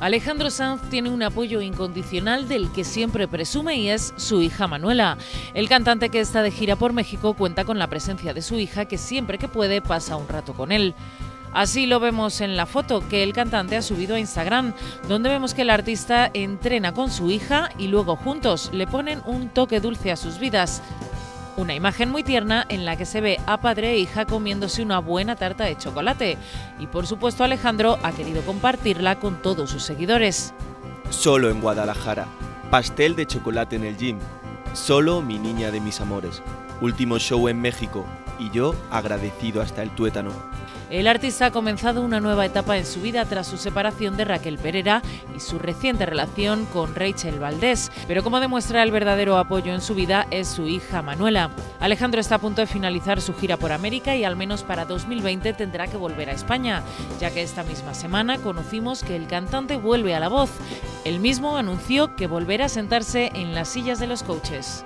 Alejandro Sanz tiene un apoyo incondicional del que siempre presume y es su hija Manuela. El cantante que está de gira por México cuenta con la presencia de su hija que siempre que puede pasa un rato con él. Así lo vemos en la foto que el cantante ha subido a Instagram, donde vemos que el artista entrena con su hija y luego juntos le ponen un toque dulce a sus vidas. Una imagen muy tierna en la que se ve a padre e hija comiéndose una buena tarta de chocolate. Y por supuesto Alejandro ha querido compartirla con todos sus seguidores. Solo en Guadalajara. Pastel de chocolate en el gym. Solo mi niña de mis amores. Último show en México. Y yo agradecido hasta el tuétano. El artista ha comenzado una nueva etapa en su vida tras su separación de Raquel Pereira y su reciente relación con Rachel Valdés. Pero como demuestra el verdadero apoyo en su vida es su hija Manuela. Alejandro está a punto de finalizar su gira por América y al menos para 2020 tendrá que volver a España, ya que esta misma semana conocimos que el cantante vuelve a la voz. Él mismo anunció que volverá a sentarse en las sillas de los coaches.